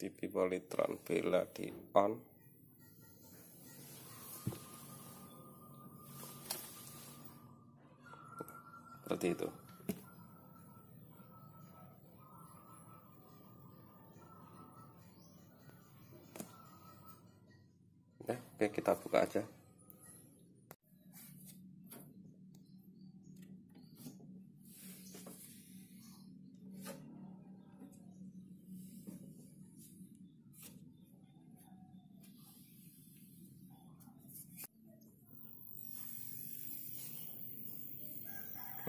TV Polytron Bella di on. Seperti itu. Ya oke kita buka aja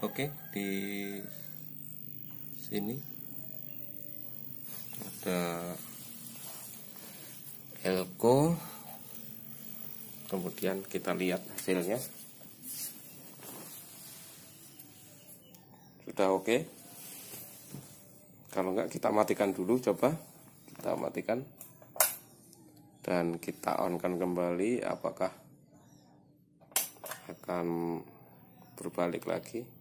Oke, di sini ada elko. Kemudian kita lihat hasilnya. Sudah oke. Kalau enggak kita matikan dulu coba. Kita matikan. Dan kita onkan kembali apakah akan berbalik lagi.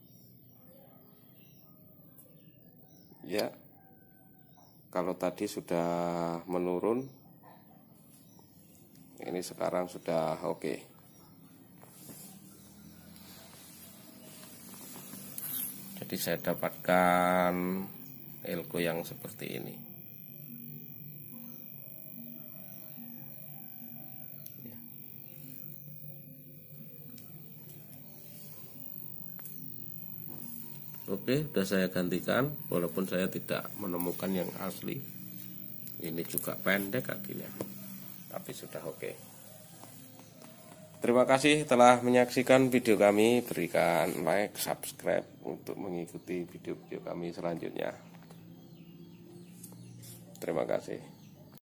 Ya kalau tadi sudah menurun ini sekarang sudah oke okay. jadi saya dapatkan elko yang seperti ini Oke, sudah saya gantikan walaupun saya tidak menemukan yang asli. Ini juga pendek kakinya. Tapi sudah oke. Terima kasih telah menyaksikan video kami. Berikan like, subscribe untuk mengikuti video-video kami selanjutnya. Terima kasih.